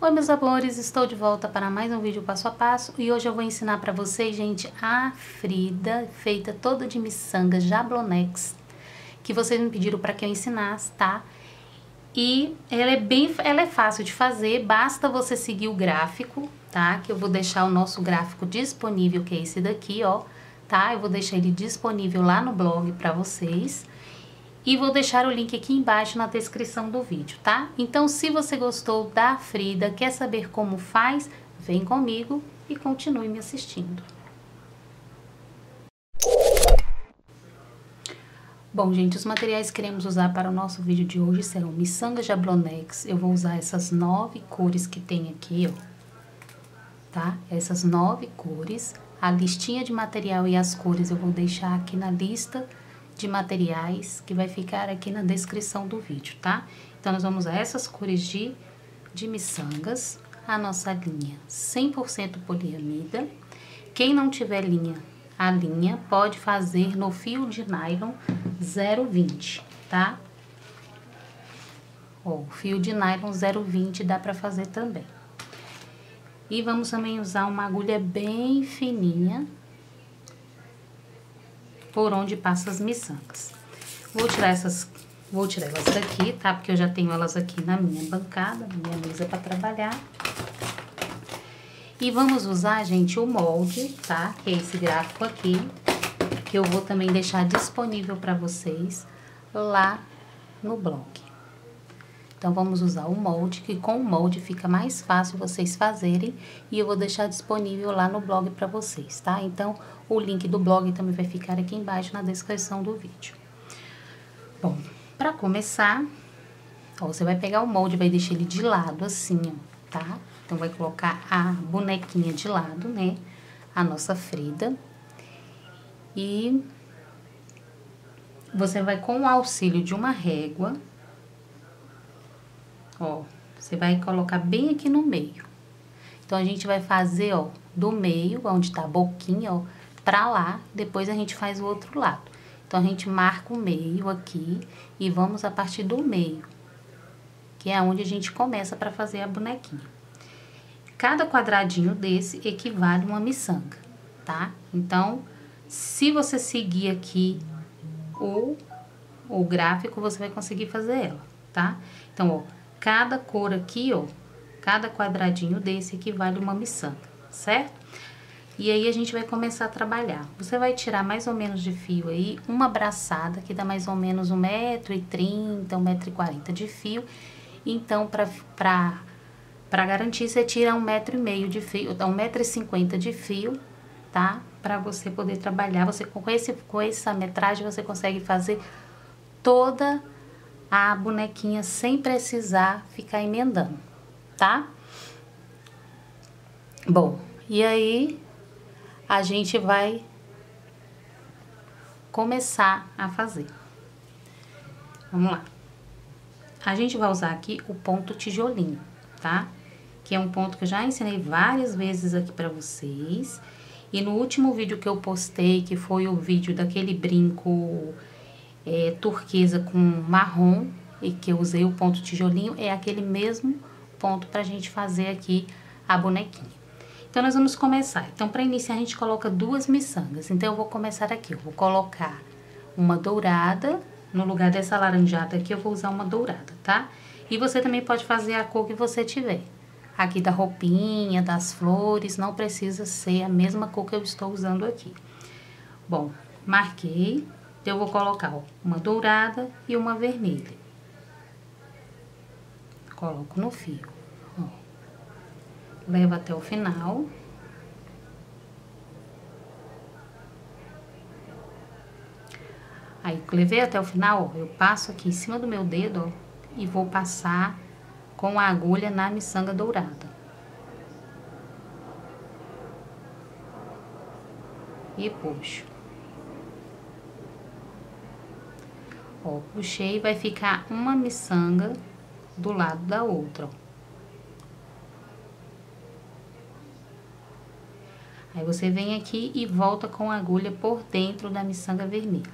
Oi meus amores, estou de volta para mais um vídeo passo a passo e hoje eu vou ensinar para vocês, gente, a frida feita toda de miçanga jablonex, que vocês me pediram para que eu ensinasse, tá? E ela é bem, ela é fácil de fazer, basta você seguir o gráfico, tá? Que eu vou deixar o nosso gráfico disponível, que é esse daqui, ó, tá? Eu vou deixar ele disponível lá no blog para vocês. E vou deixar o link aqui embaixo na descrição do vídeo, tá? Então, se você gostou da Frida, quer saber como faz, vem comigo e continue me assistindo. Bom, gente, os materiais que queremos usar para o nosso vídeo de hoje serão miçanga jablonex. Eu vou usar essas nove cores que tem aqui, ó. Tá? Essas nove cores. A listinha de material e as cores eu vou deixar aqui na lista de materiais que vai ficar aqui na descrição do vídeo, tá? Então, nós vamos usar essas cores de, de miçangas, a nossa linha 100% poliamida. Quem não tiver linha, a linha pode fazer no fio de nylon 0,20, tá? Ó, o fio de nylon 0,20 dá pra fazer também. E vamos também usar uma agulha bem fininha, por onde passa as miçangas. Vou tirar essas, vou tirar elas daqui, tá? Porque eu já tenho elas aqui na minha bancada, na minha mesa para trabalhar. E vamos usar, gente, o molde, tá? Que é esse gráfico aqui, que eu vou também deixar disponível para vocês lá no blog. Então, vamos usar o molde, que com o molde fica mais fácil vocês fazerem. E eu vou deixar disponível lá no blog para vocês, tá? Então, o link do blog também vai ficar aqui embaixo na descrição do vídeo. Bom, para começar, ó, você vai pegar o molde, vai deixar ele de lado assim, ó, tá? Então, vai colocar a bonequinha de lado, né? A nossa Frida. E você vai, com o auxílio de uma régua, Ó, você vai colocar bem aqui no meio. Então, a gente vai fazer, ó, do meio, onde tá a boquinha, ó, pra lá, depois a gente faz o outro lado. Então, a gente marca o meio aqui e vamos a partir do meio, que é onde a gente começa para fazer a bonequinha. Cada quadradinho desse equivale uma miçanga, tá? Então, se você seguir aqui o, o gráfico, você vai conseguir fazer ela, tá? Então, ó, Cada cor aqui, ó, cada quadradinho desse equivale uma miçanga, certo? E aí, a gente vai começar a trabalhar. Você vai tirar mais ou menos de fio aí, uma braçada, que dá mais ou menos 1,30m, 1,40m de fio. Então, pra, pra, pra garantir, você tira 1,5m de fio, 1,50m de fio, tá? Pra você poder trabalhar. Você, com, esse, com essa metragem, você consegue fazer toda a a bonequinha sem precisar ficar emendando, tá? Bom, e aí a gente vai começar a fazer. Vamos lá. A gente vai usar aqui o ponto tijolinho, tá? Que é um ponto que eu já ensinei várias vezes aqui pra vocês. E no último vídeo que eu postei, que foi o vídeo daquele brinco é, turquesa com marrom e que eu usei o ponto tijolinho, é aquele mesmo ponto pra gente fazer aqui a bonequinha. Então, nós vamos começar. Então, para iniciar, a gente coloca duas miçangas. Então, eu vou começar aqui. Eu vou colocar uma dourada. No lugar dessa laranjada aqui, eu vou usar uma dourada, tá? E você também pode fazer a cor que você tiver. Aqui da roupinha, das flores, não precisa ser a mesma cor que eu estou usando aqui. Bom, marquei. Eu vou colocar uma dourada e uma vermelha. Coloco no fio, ó. Levo até o final. Aí, levei até o final, ó, eu passo aqui em cima do meu dedo, ó, e vou passar com a agulha na miçanga dourada. E puxo. Ó, puxei, vai ficar uma miçanga do lado da outra, Aí, você vem aqui e volta com a agulha por dentro da miçanga vermelha.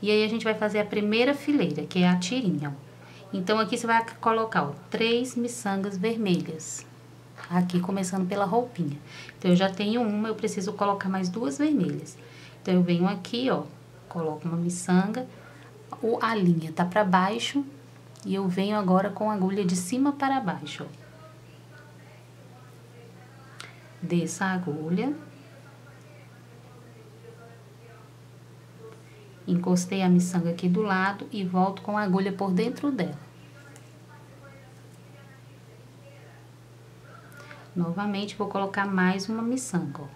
E aí, a gente vai fazer a primeira fileira, que é a tirinha, ó. Então, aqui você vai colocar, ó, três miçangas vermelhas. Aqui, começando pela roupinha. Então, eu já tenho uma, eu preciso colocar mais duas vermelhas. Então, eu venho aqui, ó, coloco uma miçanga, a linha tá pra baixo, e eu venho agora com a agulha de cima para baixo, ó. Desça a agulha. Encostei a miçanga aqui do lado e volto com a agulha por dentro dela. Novamente, vou colocar mais uma miçanga, ó.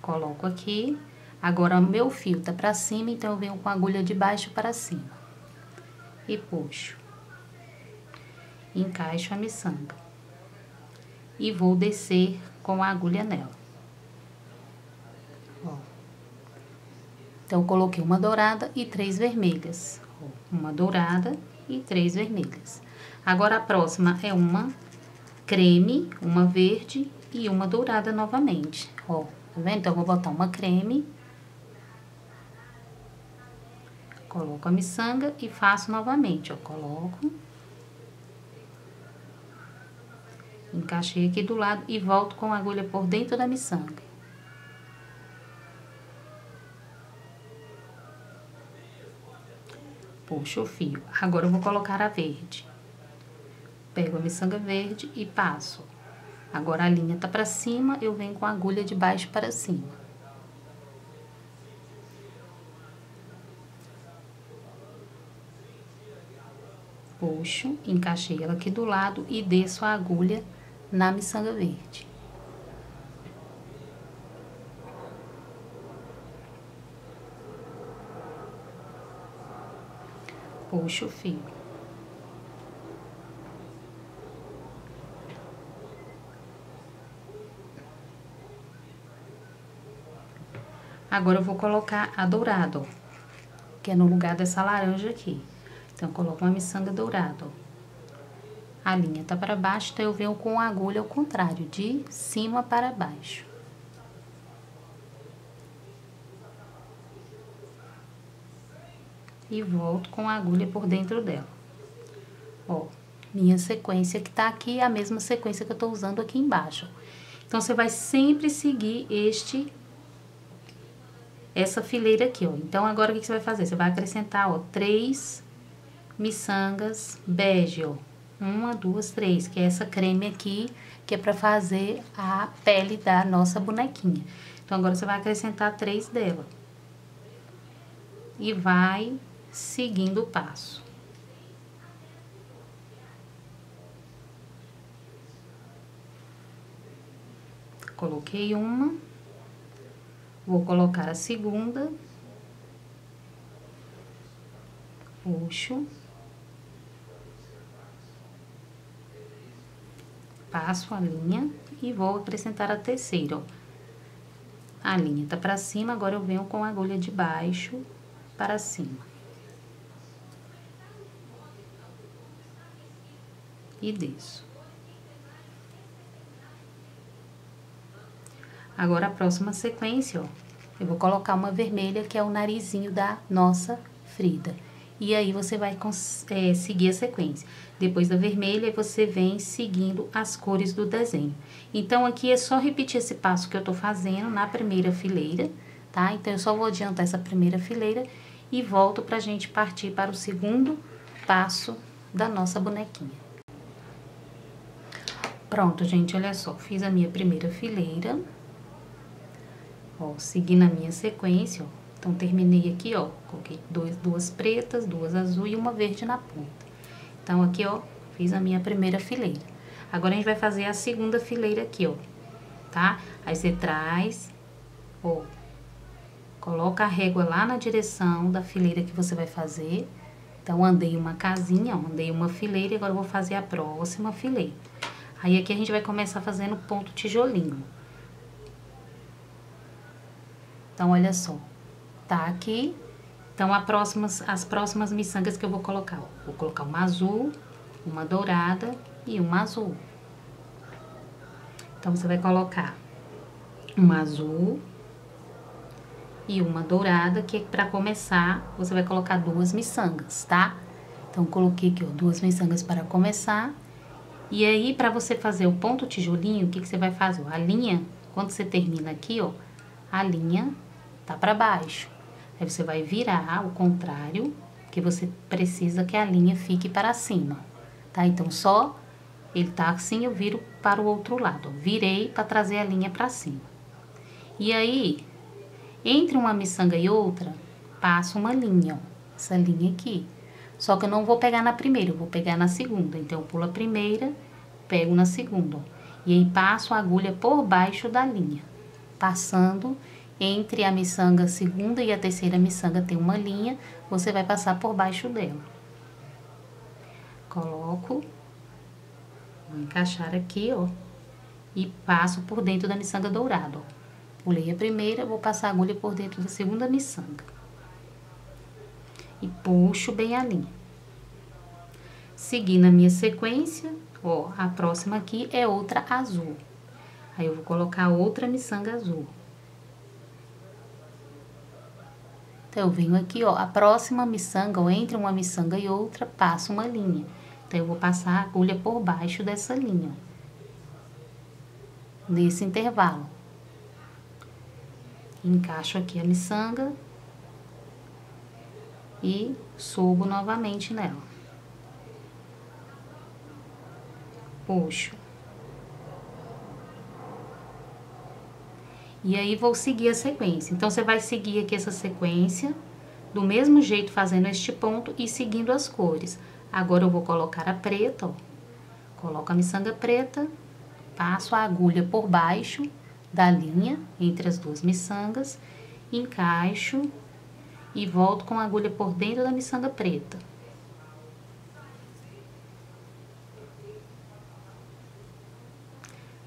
Coloco aqui. Agora, meu fio tá pra cima, então eu venho com a agulha de baixo para cima. E puxo. Encaixo a miçanga. E vou descer com a agulha nela. Ó. Então, coloquei uma dourada e três vermelhas. Uma dourada e três vermelhas. Agora, a próxima é uma creme, uma verde e uma dourada novamente. Ó, tá vendo? Então, eu vou botar uma creme. Coloco a miçanga e faço novamente, ó. Coloco. Encaixei aqui do lado e volto com a agulha por dentro da miçanga. Puxo o fio. Agora, eu vou colocar a verde. Pego a miçanga verde e passo. Agora, a linha tá pra cima, eu venho com a agulha de baixo para cima. Puxo, encaixei ela aqui do lado e desço a agulha na miçanga verde. Puxo o fio. Agora, eu vou colocar a dourada, ó, que é no lugar dessa laranja aqui. Então, eu coloco uma miçanga dourada, ó a linha tá para baixo, então eu venho com a agulha ao contrário, de cima para baixo. E volto com a agulha por dentro dela. Ó, minha sequência que tá aqui é a mesma sequência que eu tô usando aqui embaixo. Então, você vai sempre seguir este essa fileira aqui, ó. Então, agora o que, que você vai fazer? Você vai acrescentar, ó, três miçangas ó uma, duas, três, que é essa creme aqui, que é para fazer a pele da nossa bonequinha. Então, agora você vai acrescentar três dela. E vai seguindo o passo. Coloquei uma. Vou colocar a segunda. Puxo. Passo a linha e vou acrescentar a terceira, ó. A linha tá pra cima, agora eu venho com a agulha de baixo para cima. E desço. Agora, a próxima sequência, ó, eu vou colocar uma vermelha, que é o narizinho da nossa Frida. E aí, você vai é, seguir a sequência. Depois da vermelha, você vem seguindo as cores do desenho. Então, aqui é só repetir esse passo que eu tô fazendo na primeira fileira, tá? Então, eu só vou adiantar essa primeira fileira e volto pra gente partir para o segundo passo da nossa bonequinha. Pronto, gente, olha só, fiz a minha primeira fileira. Ó, segui na minha sequência, ó. Então, terminei aqui, ó, coloquei dois, duas pretas, duas azul e uma verde na ponta. Então, aqui, ó, fiz a minha primeira fileira. Agora, a gente vai fazer a segunda fileira aqui, ó, tá? Aí, você traz, ó, coloca a régua lá na direção da fileira que você vai fazer. Então, andei uma casinha, ó, andei uma fileira e agora vou fazer a próxima fileira. Aí, aqui a gente vai começar fazendo ponto tijolinho. Então, olha só, tá aqui então, próximas, as próximas miçangas que eu vou colocar, ó, vou colocar uma azul, uma dourada e uma azul. Então, você vai colocar uma azul e uma dourada, que para começar, você vai colocar duas miçangas, tá? Então, coloquei aqui, ó, duas miçangas para começar. E aí, para você fazer o ponto tijolinho, o que, que você vai fazer? A linha, quando você termina aqui, ó, a linha tá para baixo. Aí você vai virar o contrário, que você precisa que a linha fique para cima, tá? Então, só ele tá assim, eu viro para o outro lado. Ó. Virei para trazer a linha para cima. E aí, entre uma miçanga e outra, passo uma linha, ó, essa linha aqui. Só que eu não vou pegar na primeira, eu vou pegar na segunda. Então, eu pulo a primeira, pego na segunda, ó. E aí, passo a agulha por baixo da linha. Passando entre a miçanga segunda e a terceira miçanga tem uma linha, você vai passar por baixo dela. Coloco, vou encaixar aqui, ó, e passo por dentro da miçanga dourada, ó. Pulei a primeira, vou passar a agulha por dentro da segunda miçanga. E puxo bem a linha. Seguindo a minha sequência, ó, a próxima aqui é outra azul. Aí, eu vou colocar outra miçanga azul. Então, eu venho aqui, ó, a próxima miçanga, ou entre uma miçanga e outra, passo uma linha. Então, eu vou passar a agulha por baixo dessa linha. Nesse intervalo. Encaixo aqui a miçanga e subo novamente nela. Puxo. E aí, vou seguir a sequência. Então, você vai seguir aqui essa sequência, do mesmo jeito, fazendo este ponto e seguindo as cores. Agora, eu vou colocar a preta, ó. Coloco a miçanga preta, passo a agulha por baixo da linha, entre as duas miçangas, encaixo e volto com a agulha por dentro da miçanga preta.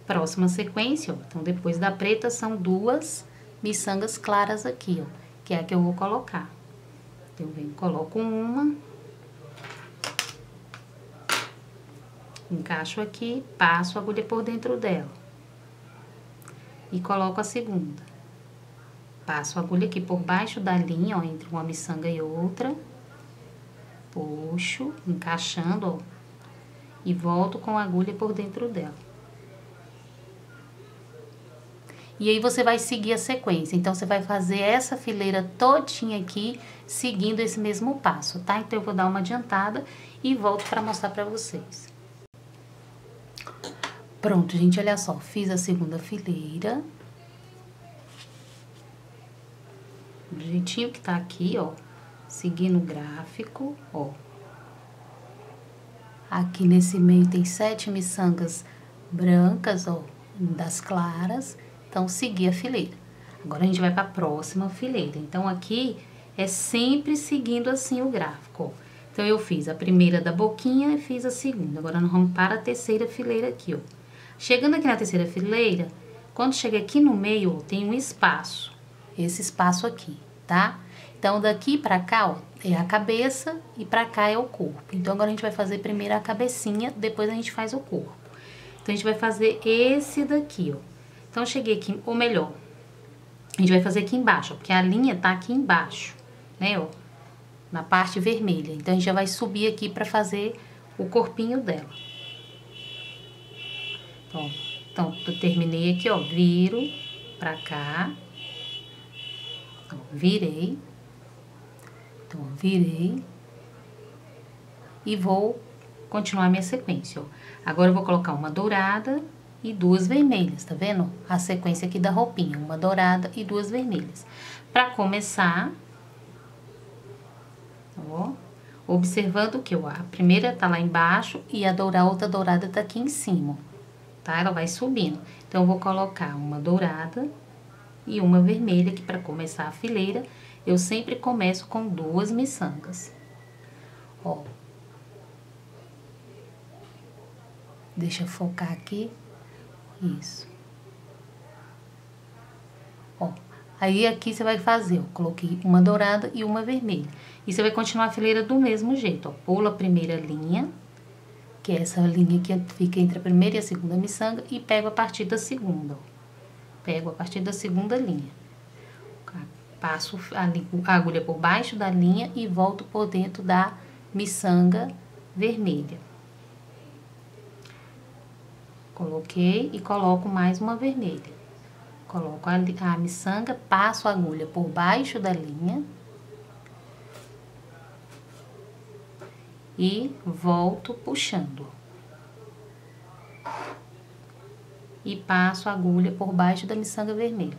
Próxima sequência, ó, então depois da preta são duas miçangas claras aqui, ó, que é a que eu vou colocar. Então, eu venho, coloco uma, encaixo aqui, passo a agulha por dentro dela e coloco a segunda. Passo a agulha aqui por baixo da linha, ó, entre uma miçanga e outra, puxo, encaixando, ó, e volto com a agulha por dentro dela. E aí você vai seguir a sequência. Então, você vai fazer essa fileira todinha aqui, seguindo esse mesmo passo, tá? Então, eu vou dar uma adiantada e volto para mostrar para vocês. Pronto, gente, olha só. Fiz a segunda fileira. Do jeitinho que tá aqui, ó. Seguindo o gráfico, ó. Aqui nesse meio tem sete miçangas brancas, ó, das claras. Então, segui a fileira. Agora, a gente vai para a próxima fileira. Então, aqui é sempre seguindo assim o gráfico. Então, eu fiz a primeira da boquinha e fiz a segunda. Agora, nós vamos para a terceira fileira aqui, ó. Chegando aqui na terceira fileira, quando chega aqui no meio, ó, tem um espaço. Esse espaço aqui, tá? Então, daqui para cá, ó, é a cabeça e para cá é o corpo. Então, agora a gente vai fazer primeiro a cabecinha, depois a gente faz o corpo. Então, a gente vai fazer esse daqui, ó. Então, cheguei aqui, ou melhor, a gente vai fazer aqui embaixo, ó, porque a linha tá aqui embaixo, né, ó, na parte vermelha. Então, a gente já vai subir aqui pra fazer o corpinho dela. Então, então eu terminei aqui, ó, viro pra cá, virei, então, virei e vou continuar minha sequência, ó. Agora, eu vou colocar uma dourada e duas vermelhas, tá vendo? A sequência aqui da roupinha, uma dourada e duas vermelhas. Pra começar, ó, observando que ó, a primeira tá lá embaixo e a dourada, outra dourada tá aqui em cima, tá? Ela vai subindo. Então, eu vou colocar uma dourada e uma vermelha, que para começar a fileira, eu sempre começo com duas miçangas. Ó. Deixa eu focar aqui. Isso. Ó, aí aqui você vai fazer, ó, coloquei uma dourada e uma vermelha. E você vai continuar a fileira do mesmo jeito, ó. Pula a primeira linha, que é essa linha que fica entre a primeira e a segunda miçanga, e pego a partir da segunda, ó. Pego a partir da segunda linha. Passo a agulha por baixo da linha e volto por dentro da miçanga vermelha. Coloquei e coloco mais uma vermelha. Coloco a, a miçanga, passo a agulha por baixo da linha. E volto puxando. E passo a agulha por baixo da miçanga vermelha.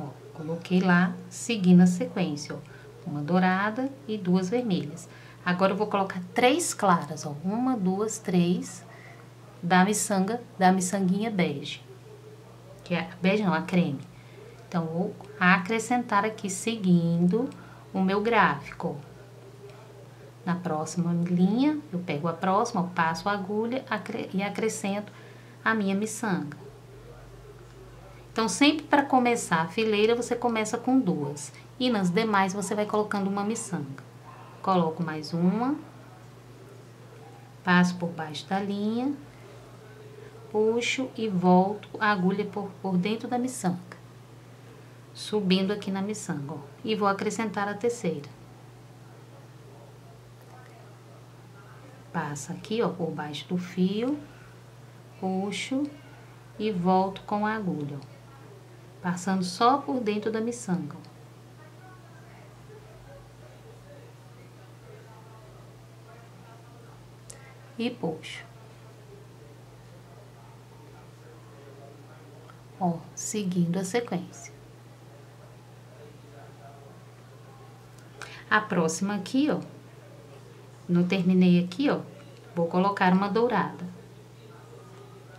Ó, coloquei lá, seguindo a sequência, ó. Uma dourada e duas vermelhas. Agora eu vou colocar três claras, ó. Uma, duas, três da miçanga, da miçanguinha bege que é bege não, a creme. Então, vou acrescentar aqui seguindo o meu gráfico. Na próxima linha, eu pego a próxima, eu passo a agulha e acrescento a minha miçanga. Então, sempre para começar a fileira, você começa com duas. E nas demais, você vai colocando uma miçanga. Coloco mais uma. Passo por baixo da linha puxo e volto a agulha por, por dentro da miçanga, subindo aqui na miçanga, ó, e vou acrescentar a terceira. Passa aqui, ó, por baixo do fio, puxo e volto com a agulha, ó, passando só por dentro da miçanga, ó. E puxo. Ó, seguindo a sequência. A próxima aqui, ó, não terminei aqui, ó, vou colocar uma dourada.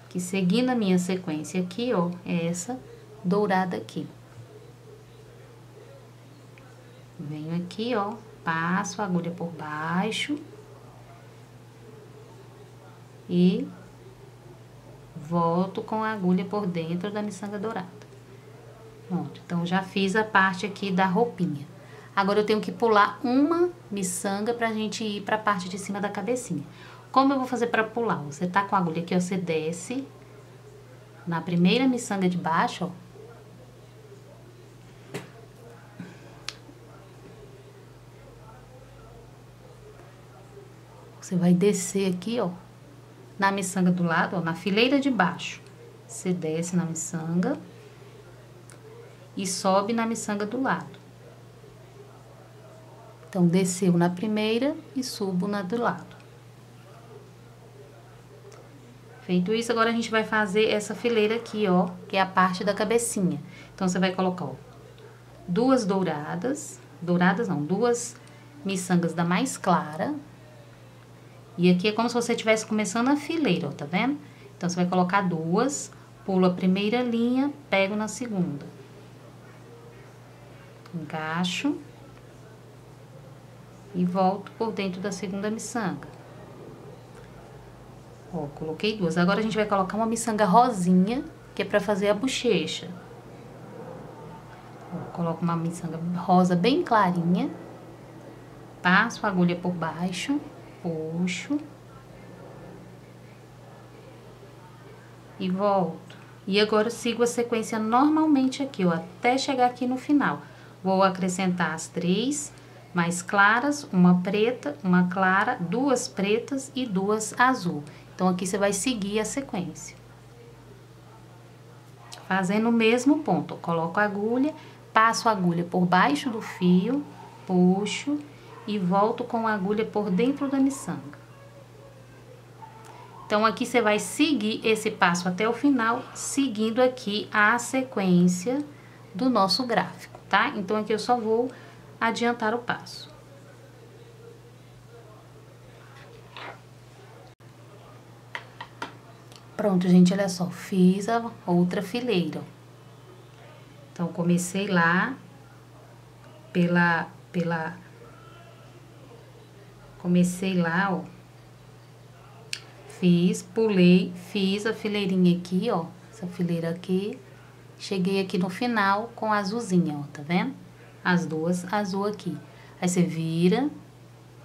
Que seguindo a minha sequência aqui, ó, é essa dourada aqui. Venho aqui, ó, passo a agulha por baixo e volto com a agulha por dentro da miçanga dourada. Pronto, então já fiz a parte aqui da roupinha. Agora eu tenho que pular uma miçanga pra gente ir pra parte de cima da cabecinha. Como eu vou fazer pra pular? Você tá com a agulha aqui, você desce na primeira miçanga de baixo, ó. Você vai descer aqui, ó, na miçanga do lado, ó, na fileira de baixo. Você desce na miçanga e sobe na miçanga do lado. Então, desceu na primeira e subo na do lado. Feito isso, agora a gente vai fazer essa fileira aqui, ó, que é a parte da cabecinha. Então, você vai colocar, ó, duas douradas, douradas não, duas miçangas da mais clara, e aqui é como se você estivesse começando a fileira, ó, tá vendo? Então, você vai colocar duas, pulo a primeira linha, pego na segunda. Encaixo. E volto por dentro da segunda miçanga. Ó, coloquei duas. Agora, a gente vai colocar uma miçanga rosinha, que é pra fazer a bochecha. Ó, coloco uma miçanga rosa bem clarinha. Passo a agulha por baixo puxo e volto. E agora sigo a sequência normalmente aqui, ó, até chegar aqui no final. Vou acrescentar as três mais claras, uma preta, uma clara, duas pretas e duas azul. Então, aqui você vai seguir a sequência. Fazendo o mesmo ponto, coloco a agulha, passo a agulha por baixo do fio, puxo e volto com a agulha por dentro da miçanga. Então, aqui você vai seguir esse passo até o final, seguindo aqui a sequência do nosso gráfico, tá? Então, aqui eu só vou adiantar o passo. Pronto, gente, olha só, fiz a outra fileira. Então, comecei lá pela, pela Comecei lá, ó. Fiz, pulei, fiz a fileirinha aqui, ó. Essa fileira aqui. Cheguei aqui no final com a azulzinha, ó, tá vendo? As duas azul aqui. Aí você vira,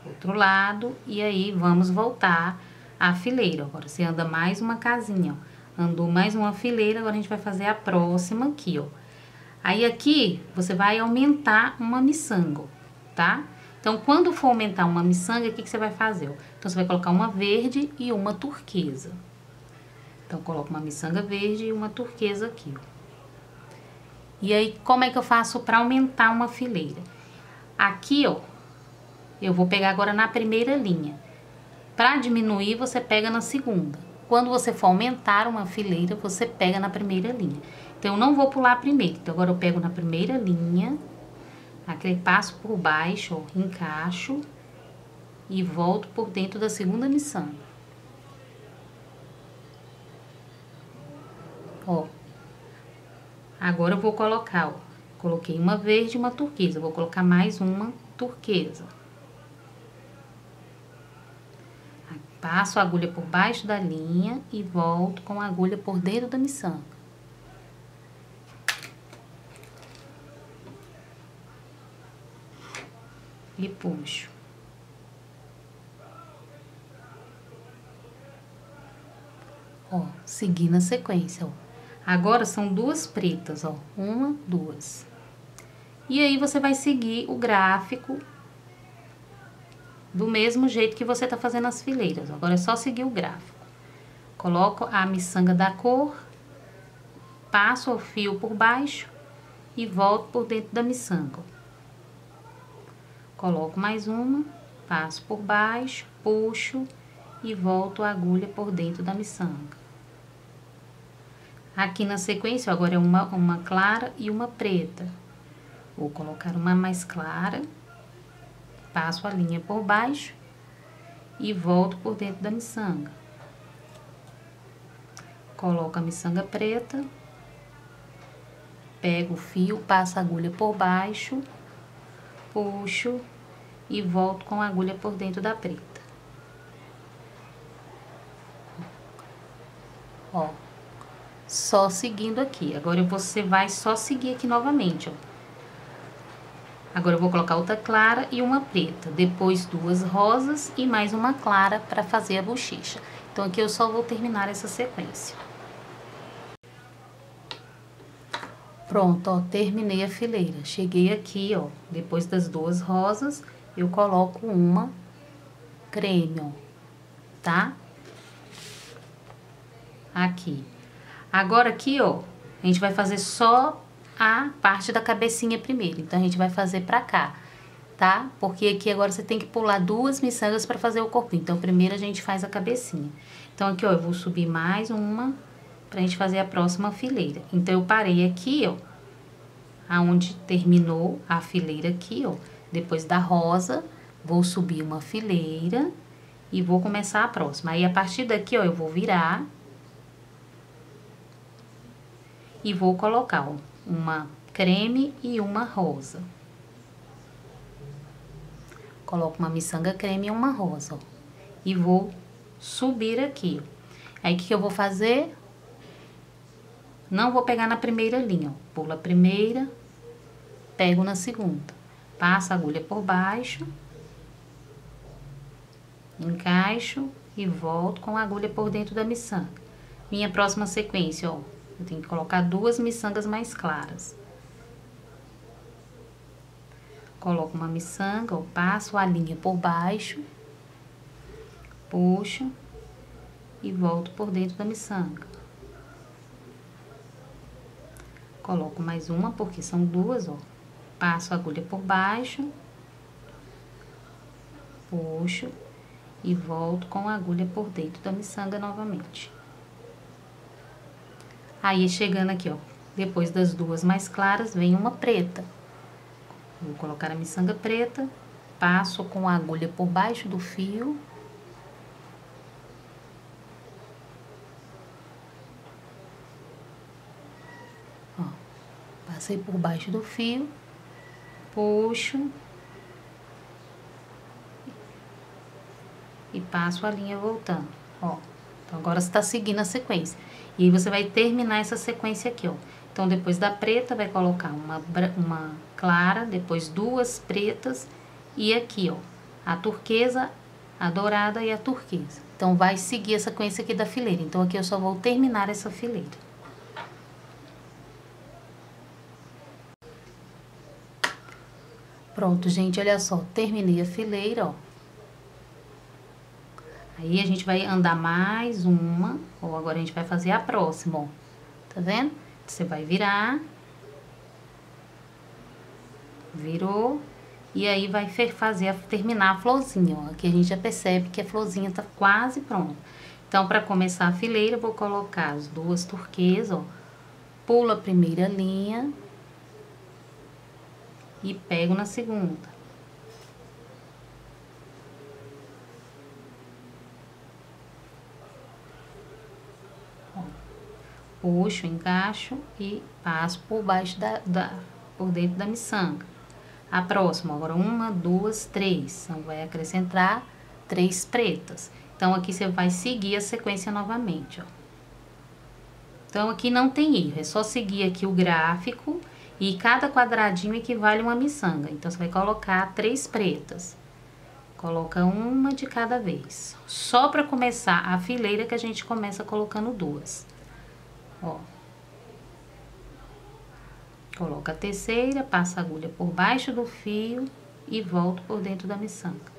outro lado, e aí vamos voltar a fileira. Agora você anda mais uma casinha, ó. Andou mais uma fileira, agora a gente vai fazer a próxima aqui, ó. Aí aqui, você vai aumentar uma miçanga, tá? Então, quando for aumentar uma miçanga, o que, que você vai fazer? Então, você vai colocar uma verde e uma turquesa. Então, coloco uma miçanga verde e uma turquesa aqui. E aí, como é que eu faço para aumentar uma fileira? Aqui, ó, eu vou pegar agora na primeira linha. Para diminuir, você pega na segunda. Quando você for aumentar uma fileira, você pega na primeira linha. Então, eu não vou pular primeiro. Então, agora eu pego na primeira linha, aqui passo por baixo, encaixo e volto por dentro da segunda miçanga. Ó. Agora eu vou colocar, ó, coloquei uma verde e uma turquesa, vou colocar mais uma turquesa. Passo a agulha por baixo da linha e volto com a agulha por dentro da miçanga. Puxo. Ó, seguindo a sequência, ó. Agora são duas pretas, ó. Uma, duas. E aí, você vai seguir o gráfico do mesmo jeito que você tá fazendo as fileiras. Agora é só seguir o gráfico. Coloco a miçanga da cor, passo o fio por baixo e volto por dentro da miçanga. Coloco mais uma, passo por baixo, puxo e volto a agulha por dentro da miçanga. Aqui na sequência, agora é uma, uma clara e uma preta. Vou colocar uma mais clara passo a linha por baixo e volto por dentro da miçanga. Coloco a miçanga preta, pego o fio, passo a agulha por baixo, puxo e volto com a agulha por dentro da preta. Ó, só seguindo aqui. Agora você vai só seguir aqui novamente, ó. Agora eu vou colocar outra clara e uma preta, depois duas rosas e mais uma clara para fazer a bochecha. Então aqui eu só vou terminar essa sequência. Pronto, ó, terminei a fileira. Cheguei aqui, ó, depois das duas rosas, eu coloco uma creme, ó, tá? Aqui. Agora aqui, ó, a gente vai fazer só a parte da cabecinha primeiro. Então, a gente vai fazer pra cá, tá? Porque aqui agora você tem que pular duas miçangas pra fazer o corpinho. Então, primeiro a gente faz a cabecinha. Então, aqui, ó, eu vou subir mais uma pra gente fazer a próxima fileira. Então, eu parei aqui, ó, aonde terminou a fileira aqui, ó. Depois da rosa, vou subir uma fileira e vou começar a próxima. Aí, a partir daqui, ó, eu vou virar e vou colocar, ó, uma creme e uma rosa. Coloco uma miçanga creme e uma rosa, ó. E vou subir aqui. Aí, o que, que eu vou fazer? Não vou pegar na primeira linha, ó. Pulo a primeira, pego na segunda. Passo a agulha por baixo, encaixo e volto com a agulha por dentro da miçanga. Minha próxima sequência, ó, eu tenho que colocar duas miçangas mais claras. Coloco uma miçanga, eu passo a linha por baixo, puxo e volto por dentro da miçanga. Coloco mais uma, porque são duas, ó. Passo a agulha por baixo, puxo e volto com a agulha por dentro da miçanga novamente. Aí, chegando aqui, ó, depois das duas mais claras, vem uma preta. Vou colocar a miçanga preta, passo com a agulha por baixo do fio. Passei por baixo do fio, puxo e passo a linha voltando, ó. Então, agora você tá seguindo a sequência. E aí você vai terminar essa sequência aqui, ó. Então, depois da preta, vai colocar uma, uma clara, depois duas pretas e aqui, ó, a turquesa, a dourada e a turquesa. Então, vai seguir a sequência aqui da fileira. Então, aqui eu só vou terminar essa fileira. Pronto, gente, olha só, terminei a fileira, ó. Aí a gente vai andar mais uma, ou agora a gente vai fazer a próxima, ó. Tá vendo? Você vai virar. Virou. E aí vai fazer, terminar a florzinha, ó. Aqui a gente já percebe que a florzinha tá quase pronta. Então, para começar a fileira, eu vou colocar as duas turquesas, ó. Pulo a primeira linha. E pego na segunda. puxo, encaixo e passo por baixo da, da por dentro da miçanga. A próxima, agora uma, duas, três. Então, vai acrescentar três pretas. Então, aqui você vai seguir a sequência novamente, ó. Então, aqui não tem erro, é só seguir aqui o gráfico e cada quadradinho equivale a uma miçanga. Então, você vai colocar três pretas. Coloca uma de cada vez. Só para começar a fileira que a gente começa colocando duas. Ó. Coloca a terceira, passa a agulha por baixo do fio e volto por dentro da miçanga.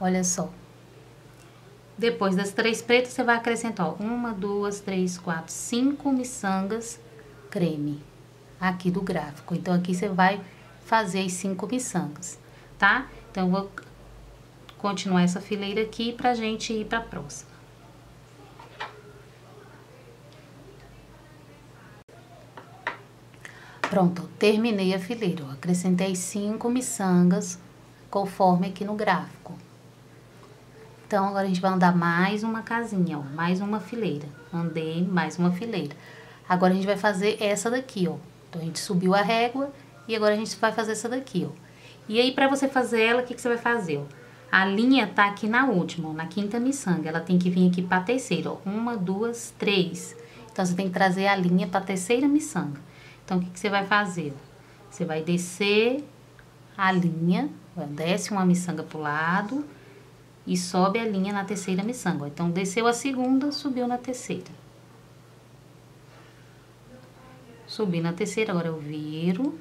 Olha só. Depois das três pretas, você vai acrescentar, ó, uma, duas, três, quatro, cinco miçangas creme aqui do gráfico. Então, aqui você vai fazer as cinco miçangas, tá? Então, eu vou continuar essa fileira aqui pra gente ir pra próxima. Pronto, terminei a fileira. Ó. Acrescentei cinco miçangas, conforme aqui no gráfico. Então, agora a gente vai andar mais uma casinha, ó, mais uma fileira. Andei mais uma fileira. Agora a gente vai fazer essa daqui, ó. Então, a gente subiu a régua e agora a gente vai fazer essa daqui, ó. E aí, pra você fazer ela, o que, que você vai fazer, ó? A linha tá aqui na última, ó, na quinta miçanga. Ela tem que vir aqui pra terceira, ó. Uma, duas, três. Então, você tem que trazer a linha pra terceira miçanga. Então, o que, que você vai fazer? Você vai descer a linha, desce uma miçanga pro lado e sobe a linha na terceira miçanga. Então, desceu a segunda, subiu na terceira. Subi na terceira, agora eu viro.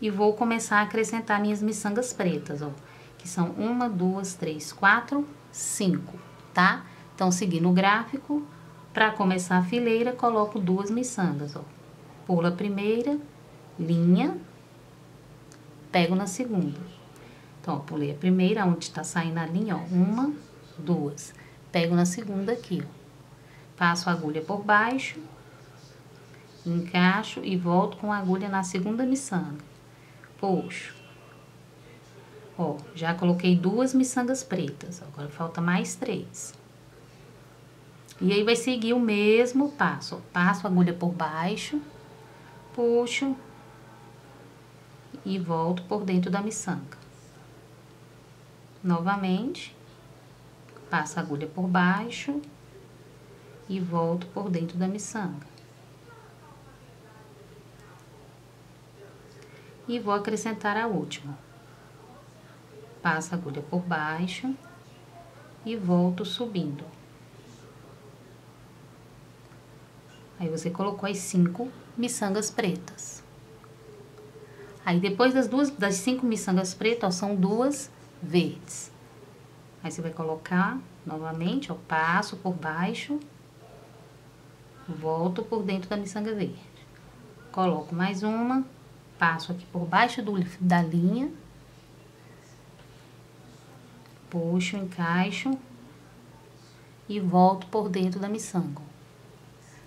E vou começar a acrescentar minhas miçangas pretas, ó. Que são uma, duas, três, quatro, cinco, tá? Então, seguindo o gráfico, para começar a fileira, coloco duas miçangas, ó. Pulo a primeira, linha, pego na segunda. Então, ó, pulei a primeira, onde está saindo a linha, ó, uma, duas. Pego na segunda aqui, ó. Passo a agulha por baixo, encaixo e volto com a agulha na segunda miçanga. Puxo. Ó, já coloquei duas miçangas pretas, agora falta mais três. E aí vai seguir o mesmo passo. Passo a agulha por baixo, puxo e volto por dentro da miçanga. Novamente, passo a agulha por baixo e volto por dentro da miçanga. E vou acrescentar a última. Passo a agulha por baixo e volto subindo. Aí você colocou as cinco miçangas pretas. Aí depois das duas, das cinco miçangas pretas, ó, são duas verdes. Aí você vai colocar novamente, ó, passo por baixo, volto por dentro da miçanga verde. Coloco mais uma, passo aqui por baixo do, da linha, puxo, encaixo e volto por dentro da miçanga.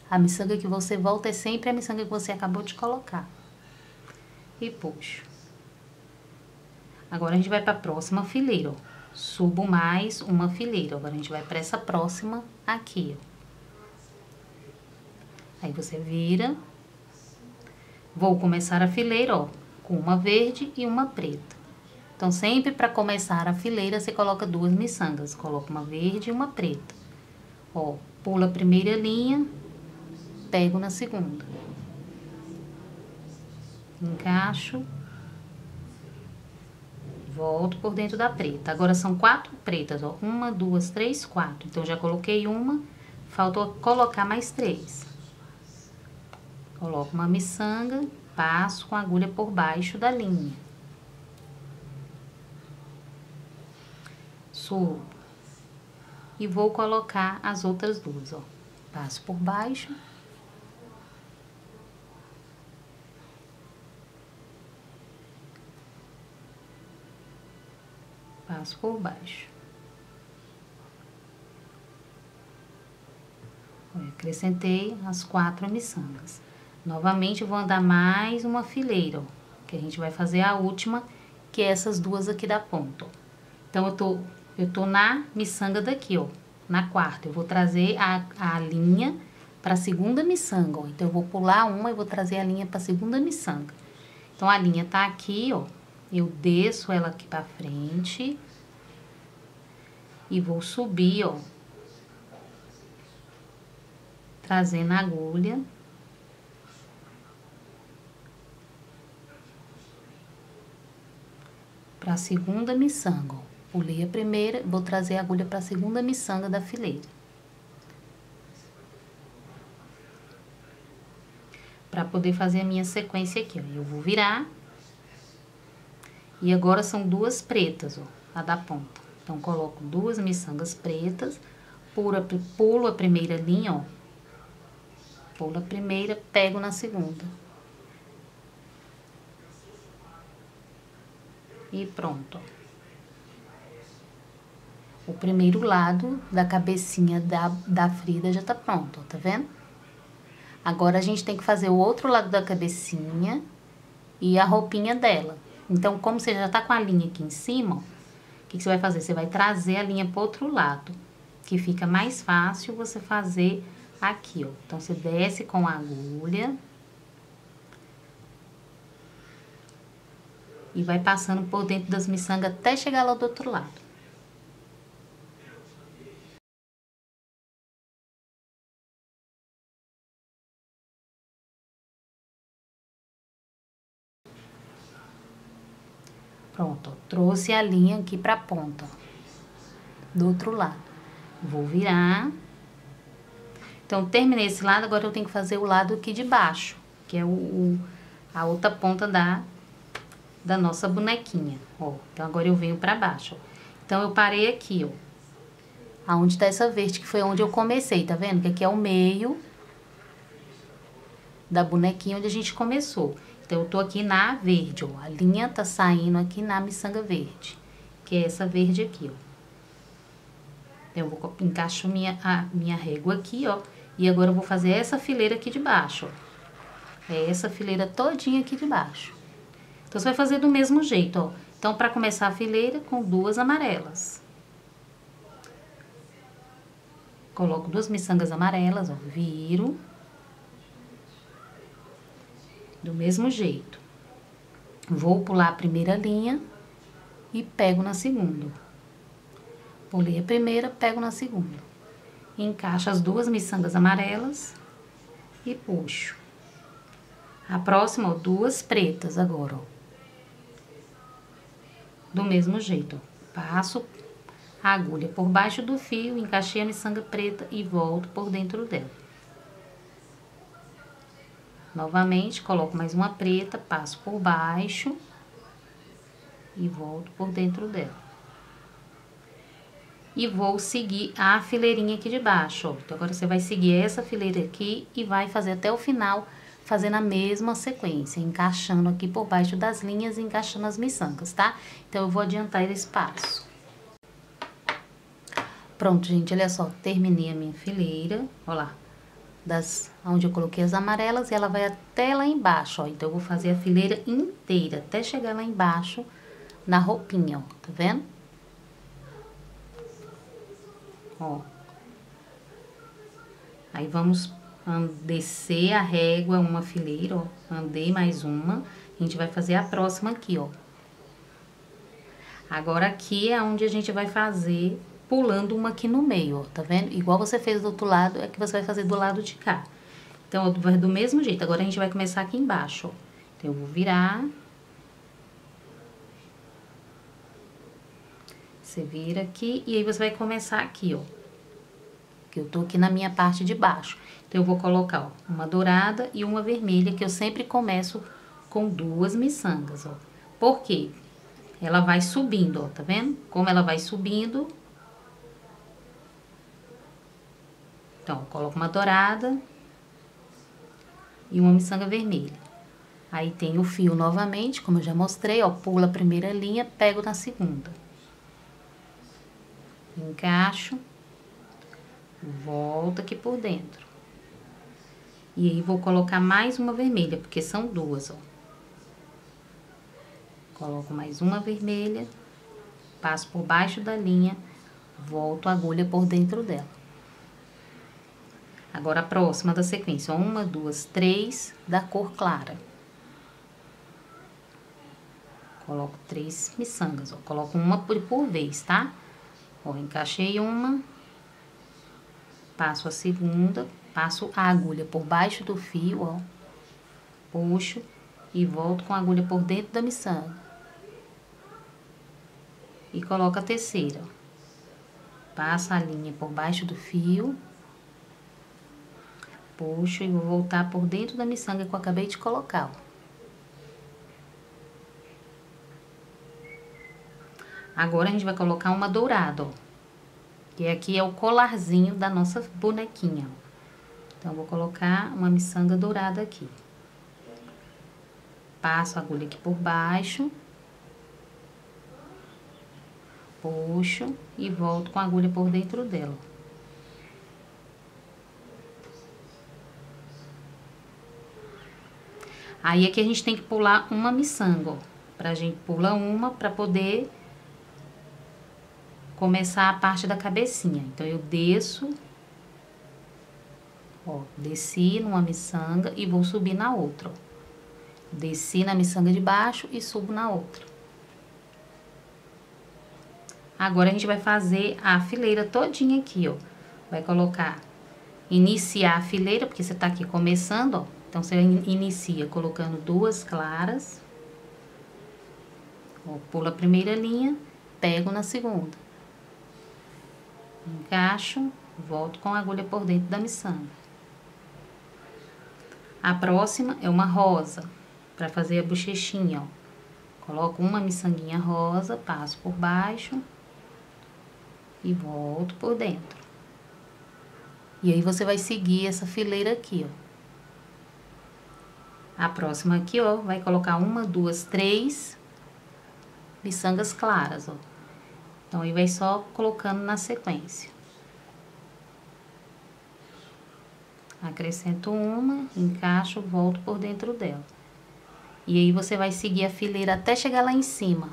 A miçanga que você volta é sempre a miçanga que você acabou de colocar. E puxo. Agora, a gente vai para a próxima fileira, ó. Subo mais uma fileira. Agora, a gente vai para essa próxima aqui, ó. Aí, você vira. Vou começar a fileira, ó, com uma verde e uma preta. Então, sempre para começar a fileira, você coloca duas miçangas. Coloca uma verde e uma preta. Ó, pula a primeira linha, pego na segunda. Encaixo. Volto por dentro da preta. Agora são quatro pretas, ó. Uma, duas, três, quatro. Então, já coloquei uma, faltou colocar mais três. Coloco uma miçanga, passo com a agulha por baixo da linha. Subo. E vou colocar as outras duas, ó. Passo por baixo. Passo por baixo. acrescentei as quatro miçangas. Novamente, vou andar mais uma fileira, ó, que a gente vai fazer a última, que é essas duas aqui da ponta, ó. Então, eu tô, eu tô na miçanga daqui, ó, na quarta. Eu vou trazer a, a linha para a segunda miçanga, ó. Então, eu vou pular uma e vou trazer a linha para a segunda miçanga. Então, a linha tá aqui, ó. Eu desço ela aqui para frente. E vou subir, ó, trazendo a agulha. Para a segunda miçanga, Pulei a primeira, vou trazer a agulha para a segunda miçanga da fileira. Para poder fazer a minha sequência aqui, ó. Eu vou virar. E agora são duas pretas, ó, a da ponta. Então, coloco duas miçangas pretas, pulo, a primeira linha, ó, Pulo a primeira, pego na segunda. E pronto. O primeiro lado da cabecinha da, da Frida já tá pronto, tá vendo? Agora, a gente tem que fazer o outro lado da cabecinha e a roupinha dela. Então, como você já tá com a linha aqui em cima, o que, que você vai fazer? Você vai trazer a linha pro outro lado, que fica mais fácil você fazer aqui, ó. Então, você desce com a agulha. E vai passando por dentro das miçangas até chegar lá do outro lado. Pronto, trouxe a linha aqui pra ponta, do outro lado. Vou virar então, terminei esse lado, agora eu tenho que fazer o lado aqui de baixo, que é o, o a outra ponta da, da nossa bonequinha, ó. Então, agora eu venho pra baixo, ó. Então, eu parei aqui, ó. Aonde tá essa verde, que foi onde eu comecei, tá vendo? Que aqui é o meio da bonequinha onde a gente começou. Então, eu tô aqui na verde, ó. A linha tá saindo aqui na miçanga verde, que é essa verde aqui, ó. Então, eu vou, encaixo minha, a minha régua aqui, ó. E agora eu vou fazer essa fileira aqui de baixo, ó. É essa fileira todinha aqui de baixo. Então, você vai fazer do mesmo jeito, ó. Então, para começar a fileira, com duas amarelas. Coloco duas miçangas amarelas, ó. Viro. Do mesmo jeito. Vou pular a primeira linha e pego na segunda. Pulei a primeira, pego na segunda encaixo as duas miçangas amarelas e puxo. A próxima, ó, duas pretas agora, ó. Do mesmo jeito, ó. Passo a agulha por baixo do fio, encaixei a miçanga preta e volto por dentro dela. Novamente, coloco mais uma preta, passo por baixo e volto por dentro dela e vou seguir a fileirinha aqui de baixo, ó. Então, agora você vai seguir essa fileira aqui e vai fazer até o final, fazendo a mesma sequência, encaixando aqui por baixo das linhas e encaixando as miçangas, tá? Então, eu vou adiantar esse passo. Pronto, gente, olha só, terminei a minha fileira, ó lá, das, onde eu coloquei as amarelas, e ela vai até lá embaixo, ó. Então, eu vou fazer a fileira inteira, até chegar lá embaixo na roupinha, ó, tá vendo? ó. Aí, vamos descer a régua, uma fileira, ó. Andei mais uma. A gente vai fazer a próxima aqui, ó. Agora, aqui é onde a gente vai fazer pulando uma aqui no meio, ó. Tá vendo? Igual você fez do outro lado, é que você vai fazer do lado de cá. Então, vai do mesmo jeito. Agora, a gente vai começar aqui embaixo, ó. Então, eu vou virar... Você vira aqui e aí você vai começar aqui, ó. Que eu tô aqui na minha parte de baixo. Então, eu vou colocar, ó, uma dourada e uma vermelha, que eu sempre começo com duas miçangas, ó. Por quê? Ela vai subindo, ó, tá vendo? Como ela vai subindo. Então, coloco uma dourada e uma miçanga vermelha. Aí tem o fio novamente, como eu já mostrei, ó, pula a primeira linha, pego na segunda. Encaixo, volto aqui por dentro. E aí, vou colocar mais uma vermelha, porque são duas, ó. Coloco mais uma vermelha, passo por baixo da linha, volto a agulha por dentro dela. Agora, a próxima da sequência, uma, duas, três, da cor clara. Coloco três miçangas, ó. Coloco uma por, por vez, tá? Ó, encaixei uma. Passo a segunda, passo a agulha por baixo do fio, ó. Puxo e volto com a agulha por dentro da miçanga. E coloco a terceira. Passa a linha por baixo do fio. Puxo e vou voltar por dentro da miçanga que eu acabei de colocar, ó. Agora, a gente vai colocar uma dourada, ó. Que aqui é o colarzinho da nossa bonequinha, ó. Então, vou colocar uma miçanga dourada aqui. Passo a agulha aqui por baixo. Puxo e volto com a agulha por dentro dela. Aí, aqui a gente tem que pular uma miçanga, ó. Pra gente pular uma pra poder começar a parte da cabecinha. Então, eu desço, ó, desci numa miçanga e vou subir na outra, ó. Desci na miçanga de baixo e subo na outra. Agora, a gente vai fazer a fileira todinha aqui, ó. Vai colocar, iniciar a fileira, porque você tá aqui começando, ó. Então, você inicia colocando duas claras. Ó, pulo a primeira linha, pego na segunda encaixo, volto com a agulha por dentro da miçanga. A próxima é uma rosa, para fazer a bochechinha, ó. Coloco uma miçanguinha rosa, passo por baixo e volto por dentro. E aí, você vai seguir essa fileira aqui, ó. A próxima aqui, ó, vai colocar uma, duas, três miçangas claras, ó. Então, aí vai só colocando na sequência. Acrescento uma, encaixo, volto por dentro dela. E aí, você vai seguir a fileira até chegar lá em cima.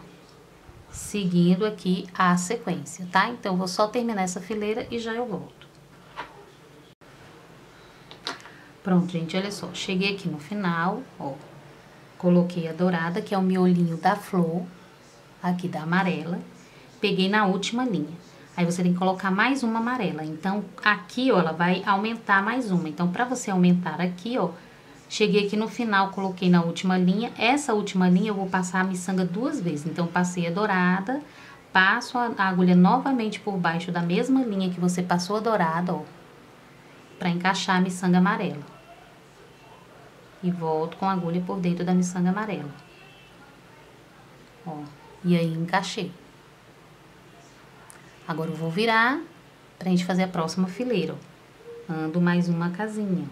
Seguindo aqui a sequência, tá? Então, vou só terminar essa fileira e já eu volto. Pronto, gente, olha só. Cheguei aqui no final, ó. Coloquei a dourada, que é o miolinho da flor, aqui da amarela peguei na última linha. Aí você tem que colocar mais uma amarela. Então, aqui, ó, ela vai aumentar mais uma. Então, pra você aumentar aqui, ó, cheguei aqui no final, coloquei na última linha. Essa última linha eu vou passar a miçanga duas vezes. Então, passei a dourada, passo a, agulha novamente por baixo da mesma linha que você passou a dourada, ó, pra encaixar a miçanga amarela. E volto com a agulha por dentro da miçanga amarela. Ó, e aí encaixei. Agora eu vou virar pra gente fazer a próxima fileira, ó. Ando mais uma casinha.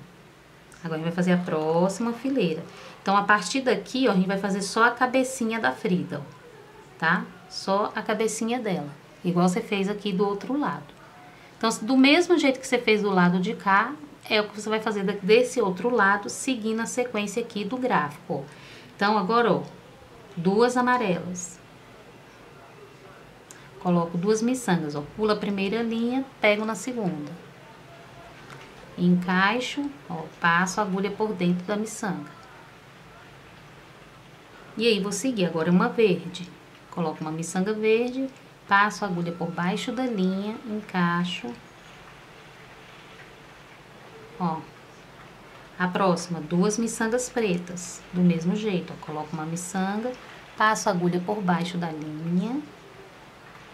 Agora a gente vai fazer a próxima fileira. Então, a partir daqui, ó, a gente vai fazer só a cabecinha da Frida, ó, tá? Só a cabecinha dela, igual você fez aqui do outro lado. Então, do mesmo jeito que você fez do lado de cá, é o que você vai fazer desse outro lado, seguindo a sequência aqui do gráfico. Então, agora, ó, duas amarelas, Coloco duas miçangas, ó. Pulo a primeira linha, pego na segunda. Encaixo, ó, passo a agulha por dentro da miçanga. E aí, vou seguir agora uma verde. Coloco uma miçanga verde, passo a agulha por baixo da linha, encaixo. Ó. A próxima, duas miçangas pretas, do mesmo jeito, ó. Coloco uma miçanga, passo a agulha por baixo da linha,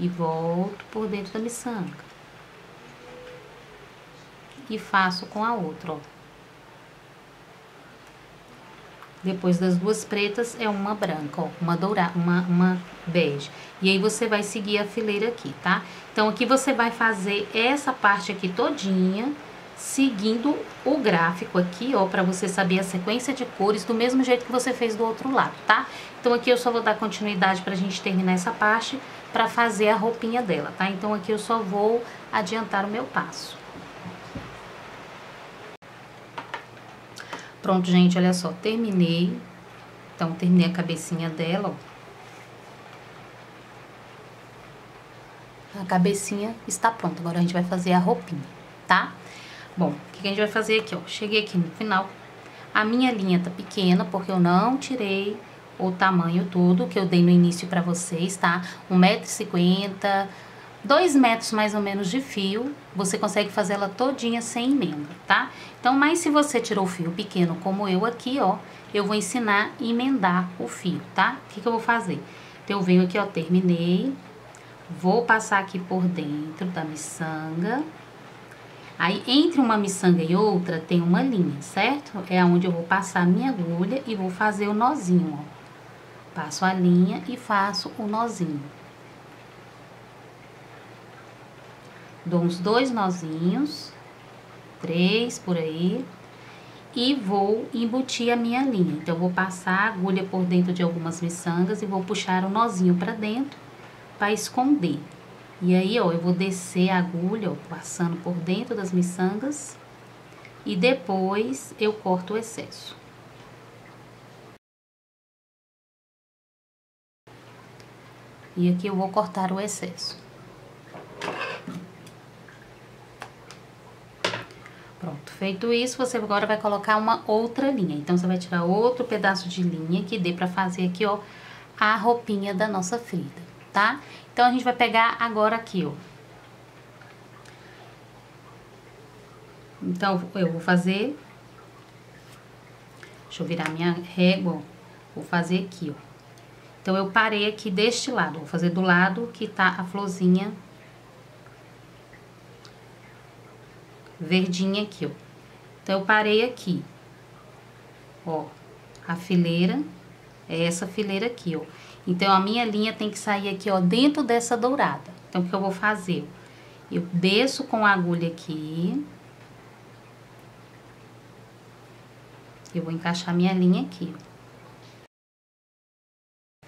e volto por dentro da miçanga. e faço com a outra, ó. Depois das duas pretas é uma branca, ó, uma dourada, uma, uma bege. E aí você vai seguir a fileira aqui, tá? Então aqui você vai fazer essa parte aqui todinha, seguindo o gráfico aqui, ó, para você saber a sequência de cores do mesmo jeito que você fez do outro lado, tá? Então aqui eu só vou dar continuidade pra gente terminar essa parte para fazer a roupinha dela, tá? Então aqui eu só vou adiantar o meu passo. Pronto, gente, olha só, terminei. Então, terminei a cabecinha dela, ó. A cabecinha está pronta, agora a gente vai fazer a roupinha, tá? Bom, o que a gente vai fazer aqui, ó? Cheguei aqui no final, a minha linha tá pequena, porque eu não tirei o tamanho todo que eu dei no início pra vocês, tá? 1,50m, 2 metros mais ou menos de fio, você consegue fazer ela todinha sem emenda, tá? Então, mas se você tirou o fio pequeno como eu aqui, ó, eu vou ensinar a emendar o fio, tá? O que, que eu vou fazer? Então, eu venho aqui, ó, terminei, vou passar aqui por dentro da miçanga. Aí, entre uma miçanga e outra, tem uma linha, certo? É onde eu vou passar a minha agulha e vou fazer o nozinho, ó. Passo a linha e faço o nozinho. Dou uns dois nozinhos, três por aí, e vou embutir a minha linha. Então, vou passar a agulha por dentro de algumas miçangas e vou puxar o nozinho pra dentro para esconder. E aí, ó, eu vou descer a agulha, ó, passando por dentro das miçangas e depois eu corto o excesso. E aqui eu vou cortar o excesso. Pronto, feito isso, você agora vai colocar uma outra linha. Então, você vai tirar outro pedaço de linha que dê pra fazer aqui, ó, a roupinha da nossa Frida, tá? Então, a gente vai pegar agora aqui, ó. Então, eu vou fazer... Deixa eu virar minha régua, ó. Vou fazer aqui, ó. Então, eu parei aqui deste lado. Vou fazer do lado que tá a florzinha verdinha aqui, ó. Então, eu parei aqui, ó, a fileira, é essa fileira aqui, ó. Então, a minha linha tem que sair aqui, ó, dentro dessa dourada. Então, o que eu vou fazer? Eu desço com a agulha aqui. Eu vou encaixar minha linha aqui.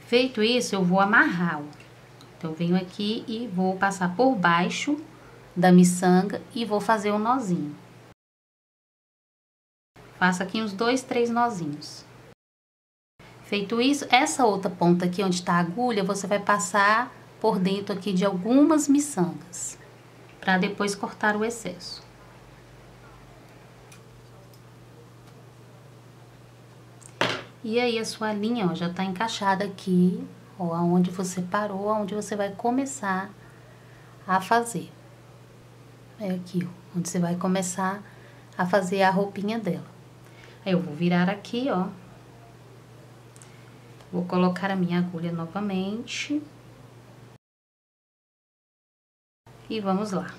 Feito isso, eu vou amarrar, ó. Então, venho aqui e vou passar por baixo da miçanga e vou fazer um nozinho. Faço aqui uns dois, três nozinhos. Feito isso, essa outra ponta aqui onde está a agulha, você vai passar por dentro aqui de algumas miçangas, para depois cortar o excesso. E aí, a sua linha, ó, já tá encaixada aqui, ó, aonde você parou, aonde você vai começar a fazer. É aqui, ó, onde você vai começar a fazer a roupinha dela. Aí, eu vou virar aqui, ó. Vou colocar a minha agulha novamente. E vamos lá.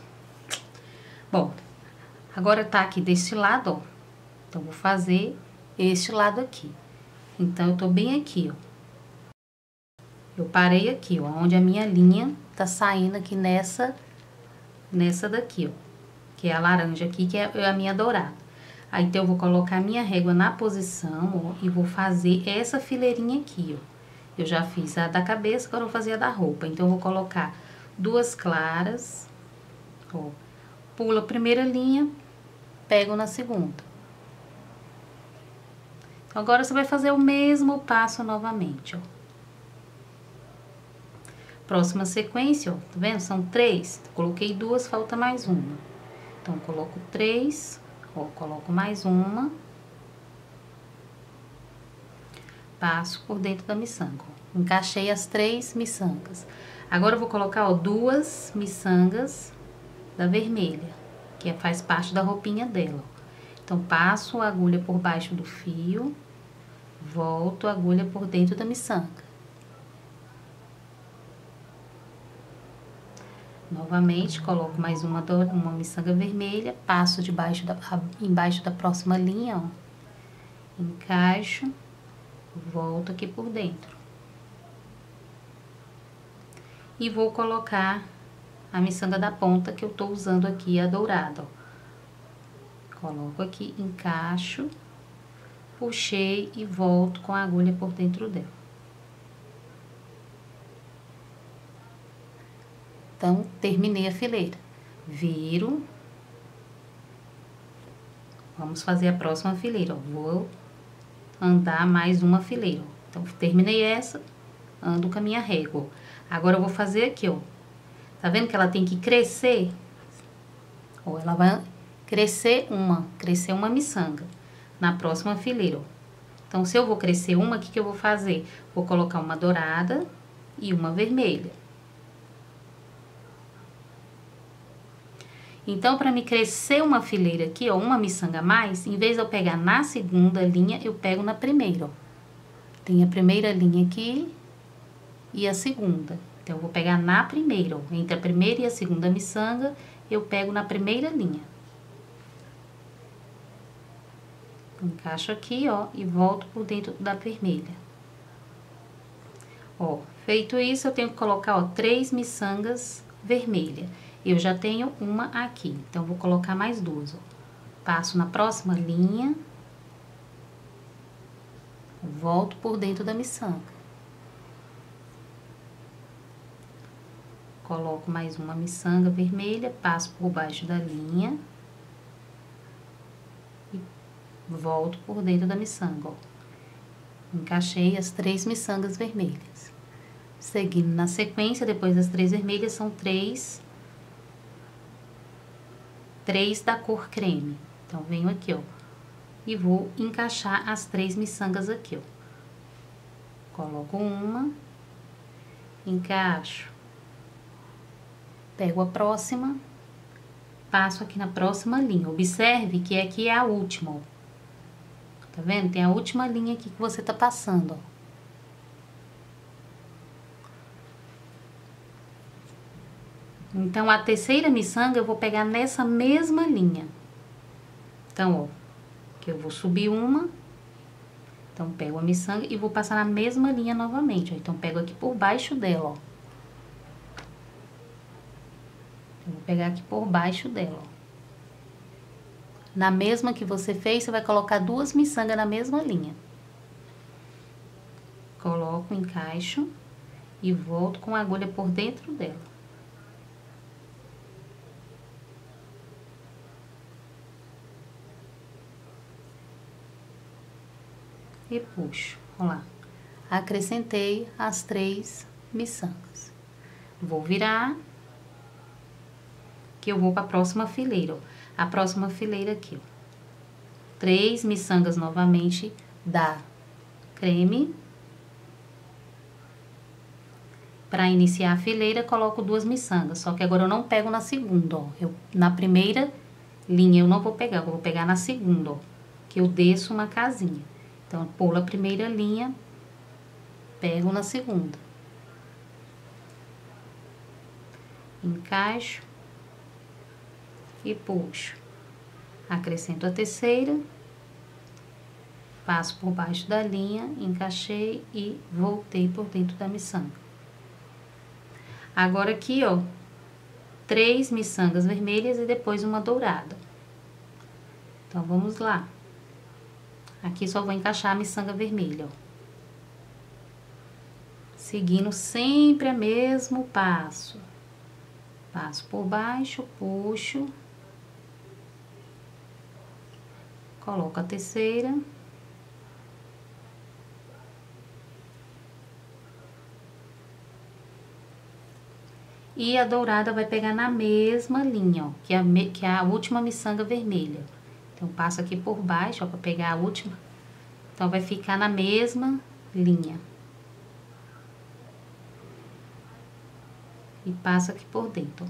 Bom, agora tá aqui desse lado, ó. Então, vou fazer este lado aqui. Então, eu tô bem aqui, ó. Eu parei aqui, ó, onde a minha linha tá saindo aqui nessa nessa daqui, ó. Que é a laranja aqui, que é a minha dourada. Aí, então, eu vou colocar a minha régua na posição, ó, e vou fazer essa fileirinha aqui, ó. Eu já fiz a da cabeça, agora eu vou fazer a da roupa. Então, eu vou colocar duas claras, ó. Pula a primeira linha, pego na segunda. Então, agora, você vai fazer o mesmo passo novamente, ó. Próxima sequência, ó, tá vendo? São três. Coloquei duas, falta mais uma. Então, coloco três, ó, coloco mais uma. Passo por dentro da miçanga, ó. Encaixei as três miçangas. Agora, eu vou colocar, ó, duas miçangas da vermelha, que é, faz parte da roupinha dela, ó. Então, passo a agulha por baixo do fio, volto a agulha por dentro da miçanga. Novamente, coloco mais uma, uma miçanga vermelha, passo debaixo da, embaixo da próxima linha, ó. Encaixo, volto aqui por dentro. E vou colocar a miçanga da ponta que eu tô usando aqui, a dourada, ó. Coloco aqui, encaixo, puxei e volto com a agulha por dentro dela. Então, terminei a fileira. Viro. Vamos fazer a próxima fileira, ó. Vou andar mais uma fileira. Então, terminei essa, ando com a minha régua. Agora, eu vou fazer aqui, ó. Tá vendo que ela tem que crescer? Ó, ela vai crescer uma, crescer uma miçanga na próxima fileira, ó. Então, se eu vou crescer uma, o que, que eu vou fazer? Vou colocar uma dourada e uma vermelha. Então, para me crescer uma fileira aqui, ó, uma miçanga a mais, em vez de eu pegar na segunda linha, eu pego na primeira, ó. Tem a primeira linha aqui e a segunda. Então, eu vou pegar na primeira, ó. Entre a primeira e a segunda miçanga, eu pego na primeira linha. Encaixo aqui, ó, e volto por dentro da vermelha. Ó, feito isso, eu tenho que colocar, ó, três miçangas vermelhas. Eu já tenho uma aqui, então, vou colocar mais duas, ó. Passo na próxima linha. Volto por dentro da miçanga. Coloco mais uma miçanga vermelha, passo por baixo da linha. E volto por dentro da miçanga, ó. Encaixei as três miçangas vermelhas. Seguindo na sequência, depois das três vermelhas, são três três da cor creme. Então, venho aqui, ó, e vou encaixar as três miçangas aqui, ó. Coloco uma, encaixo, pego a próxima, passo aqui na próxima linha. Observe que aqui é a última, ó. Tá vendo? Tem a última linha aqui que você tá passando, ó. Então, a terceira miçanga eu vou pegar nessa mesma linha. Então, ó, que eu vou subir uma. Então, pego a miçanga e vou passar na mesma linha novamente, ó. Então, pego aqui por baixo dela, ó. Vou pegar aqui por baixo dela, ó. Na mesma que você fez, você vai colocar duas miçangas na mesma linha. Coloco, encaixo e volto com a agulha por dentro dela. E puxo. Olha lá. Acrescentei as três miçangas. Vou virar, que eu vou para a próxima fileira, ó. A próxima fileira aqui, ó. Três miçangas novamente da creme. Para iniciar a fileira, coloco duas miçangas, só que agora eu não pego na segunda, ó. Eu, na primeira linha eu não vou pegar, eu vou pegar na segunda, ó. Que eu desço uma casinha. Então, pulo a primeira linha, pego na segunda. Encaixo e puxo. Acrescento a terceira, passo por baixo da linha, encaixei e voltei por dentro da miçanga. Agora aqui, ó, três miçangas vermelhas e depois uma dourada. Então, vamos lá. Aqui só vou encaixar a miçanga vermelha, ó. Seguindo sempre o mesmo passo. Passo por baixo, puxo. Coloco a terceira. E a dourada vai pegar na mesma linha, ó, que é a, que é a última miçanga vermelha. Então, passo aqui por baixo, ó, pra pegar a última. Então, vai ficar na mesma linha. E passo aqui por dentro,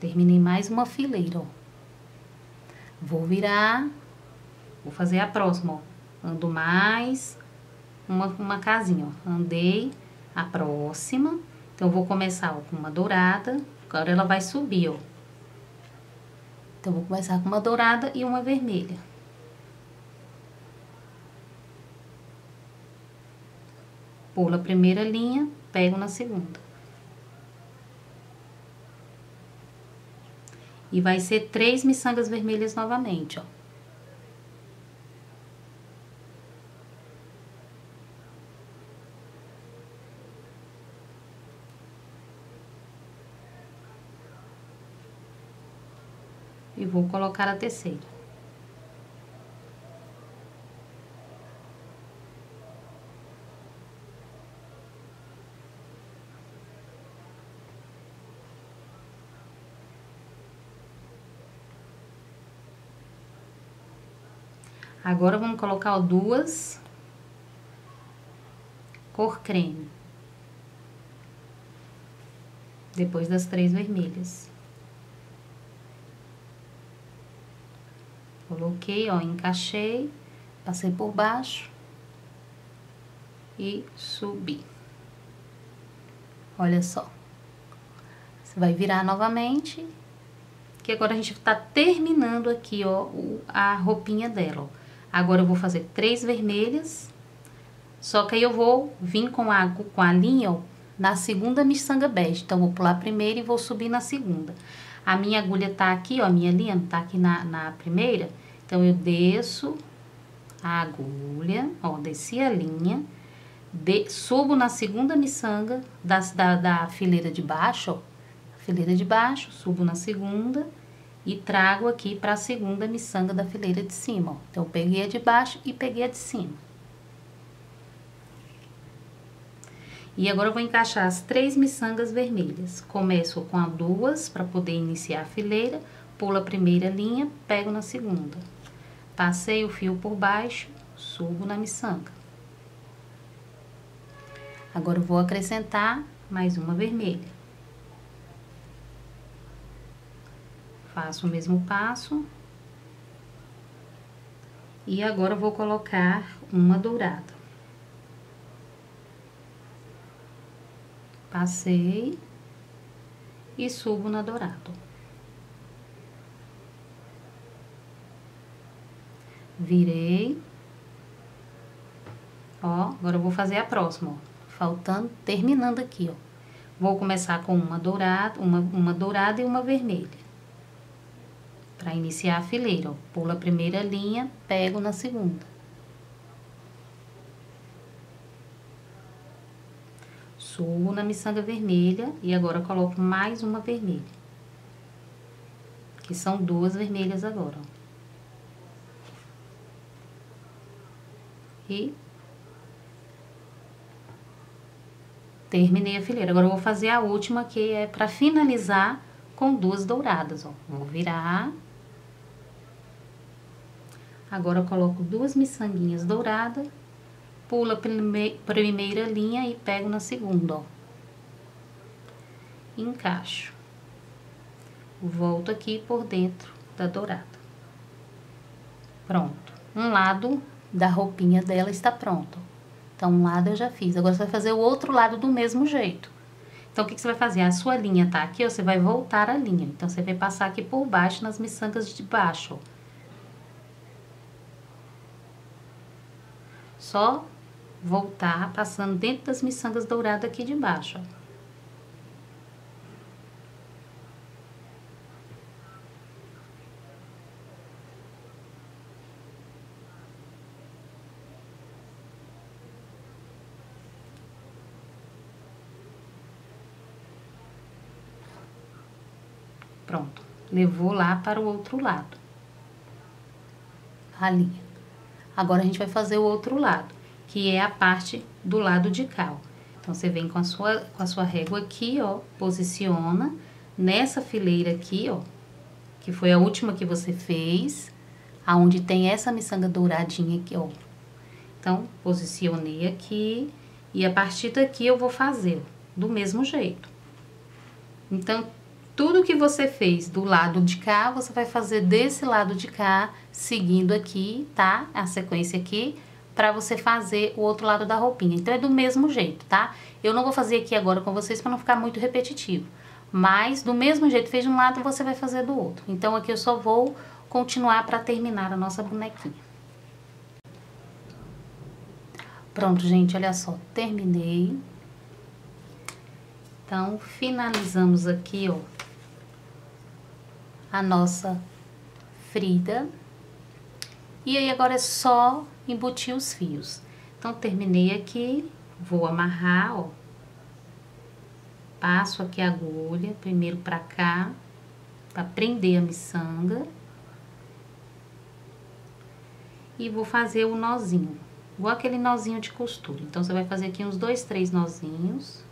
Terminei mais uma fileira, ó. Vou virar, vou fazer a próxima, ó. ando mais uma, uma casinha, ó. Andei a próxima. Então, eu vou começar ó, com uma dourada. Agora, ela vai subir, ó. Então, vou começar com uma dourada e uma vermelha. Pulo a primeira linha, pego na segunda. E vai ser três miçangas vermelhas novamente, ó. Vou colocar a terceira. Agora, vamos colocar duas cor creme. Depois das três vermelhas. Coloquei, ó, encaixei, passei por baixo e subi. Olha só. Você vai virar novamente, que agora a gente tá terminando aqui, ó, a roupinha dela, ó. Agora eu vou fazer três vermelhas, só que aí eu vou vir com a, com a linha ó, na segunda miçanga bege. Então, vou pular a primeira e vou subir na segunda. A minha agulha tá aqui, ó, a minha linha tá aqui na, na primeira. Então, eu desço a agulha, ó, desci a linha, de, subo na segunda miçanga da, da, da fileira de baixo, ó, fileira de baixo, subo na segunda e trago aqui para a segunda miçanga da fileira de cima, ó. Então, eu peguei a de baixo e peguei a de cima. E agora eu vou encaixar as três miçangas vermelhas. Começo com a duas para poder iniciar a fileira, pulo a primeira linha, pego na segunda. Passei o fio por baixo, subo na miçanga. Agora eu vou acrescentar mais uma vermelha. Faço o mesmo passo. E agora vou colocar uma dourada. Passei e subo na dourada. Virei. Ó, agora eu vou fazer a próxima, ó. Faltando, terminando aqui, ó. Vou começar com uma dourada, uma, uma dourada e uma vermelha. Para iniciar a fileira, ó, pulo a primeira linha, pego na segunda. Subo na miçanga vermelha e agora coloco mais uma vermelha. Que são duas vermelhas agora, ó. E terminei a fileira. Agora, eu vou fazer a última, que é para finalizar com duas douradas, ó. Vou virar Agora, eu coloco duas miçanguinhas douradas, pulo a prime primeira linha e pego na segunda, ó. Encaixo. Volto aqui por dentro da dourada. Pronto. Um lado da roupinha dela está pronto. Então, um lado eu já fiz. Agora, você vai fazer o outro lado do mesmo jeito. Então, o que, que você vai fazer? A sua linha tá aqui, ó, você vai voltar a linha. Então, você vai passar aqui por baixo nas miçangas de baixo, ó. Só voltar passando dentro das miçangas douradas aqui de baixo, ó. Pronto, levou lá para o outro lado. A linha. Agora, a gente vai fazer o outro lado, que é a parte do lado de cá, ó. Então, você vem com a sua, com a sua régua aqui, ó, posiciona nessa fileira aqui, ó, que foi a última que você fez, aonde tem essa miçanga douradinha aqui, ó. Então, posicionei aqui e a partir daqui eu vou fazer do mesmo jeito. Então, tudo que você fez do lado de cá, você vai fazer desse lado de cá, seguindo aqui, tá? A sequência aqui, para você fazer o outro lado da roupinha. Então é do mesmo jeito, tá? Eu não vou fazer aqui agora com vocês para não ficar muito repetitivo. Mas do mesmo jeito fez de um lado, você vai fazer do outro. Então aqui eu só vou continuar para terminar a nossa bonequinha. Pronto, gente, olha só, terminei. Então, finalizamos aqui, ó, a nossa Frida. E aí, agora é só embutir os fios. Então, terminei aqui, vou amarrar, ó. Passo aqui a agulha, primeiro pra cá, pra prender a miçanga. E vou fazer o nozinho, igual aquele nozinho de costura. Então, você vai fazer aqui uns dois, três nozinhos.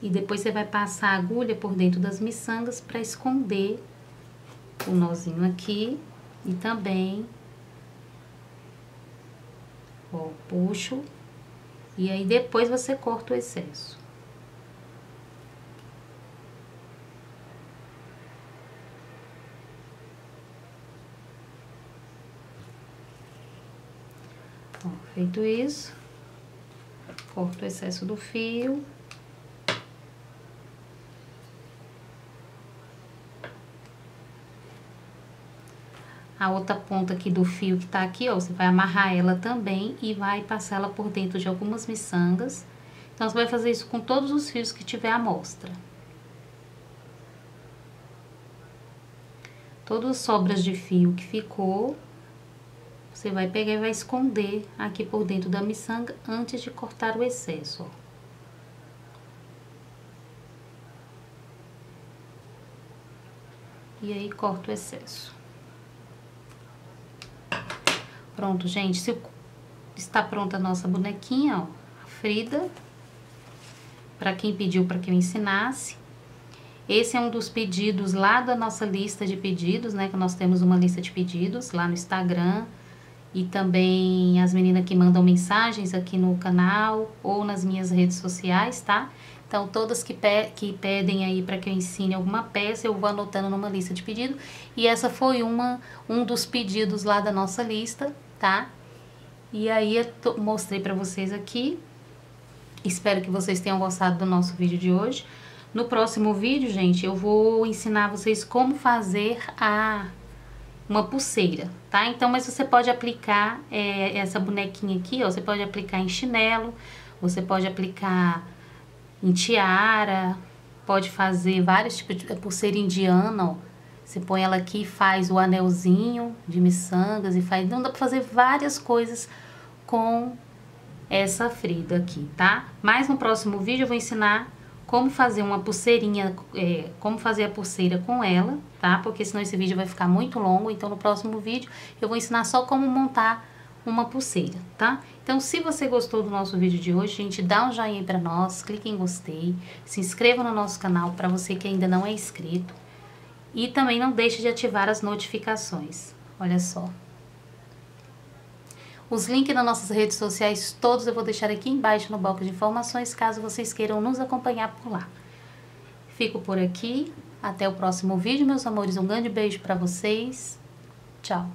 E depois você vai passar a agulha por dentro das miçangas para esconder o nozinho aqui e também ó, puxo e aí depois você corta o excesso. Ó, feito isso, corto o excesso do fio. A outra ponta aqui do fio que tá aqui, ó, você vai amarrar ela também e vai passar ela por dentro de algumas miçangas. Então, você vai fazer isso com todos os fios que tiver à mostra. Todas as sobras de fio que ficou, você vai pegar e vai esconder aqui por dentro da miçanga antes de cortar o excesso, ó. E aí, corta o excesso. Pronto, gente, se está pronta a nossa bonequinha, ó, a Frida, para quem pediu para que eu ensinasse. Esse é um dos pedidos lá da nossa lista de pedidos, né, que nós temos uma lista de pedidos lá no Instagram, e também as meninas que mandam mensagens aqui no canal ou nas minhas redes sociais, tá? Então, todas que, pe que pedem aí para que eu ensine alguma peça, eu vou anotando numa lista de pedido. E essa foi uma, um dos pedidos lá da nossa lista, tá? E aí eu mostrei pra vocês aqui. Espero que vocês tenham gostado do nosso vídeo de hoje. No próximo vídeo, gente, eu vou ensinar vocês como fazer a uma pulseira, tá? Então, mas você pode aplicar é, essa bonequinha aqui, ó, você pode aplicar em chinelo, você pode aplicar em tiara, pode fazer vários tipos de pulseira indiana, ó. Você põe ela aqui, faz o anelzinho de miçangas e faz... Não dá pra fazer várias coisas com essa frida aqui, tá? Mas no próximo vídeo eu vou ensinar como fazer uma pulseirinha, é, como fazer a pulseira com ela, tá? Porque senão esse vídeo vai ficar muito longo, então no próximo vídeo eu vou ensinar só como montar uma pulseira, tá? Então, se você gostou do nosso vídeo de hoje, gente, dá um joinha pra nós, clique em gostei, se inscreva no nosso canal para você que ainda não é inscrito. E também não deixe de ativar as notificações. Olha só. Os links das nossas redes sociais todos eu vou deixar aqui embaixo no bloco de informações, caso vocês queiram nos acompanhar por lá. Fico por aqui. Até o próximo vídeo, meus amores. Um grande beijo para vocês. Tchau.